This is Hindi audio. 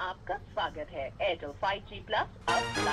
आपका स्वागत है एयरटेल 5G प्लस अब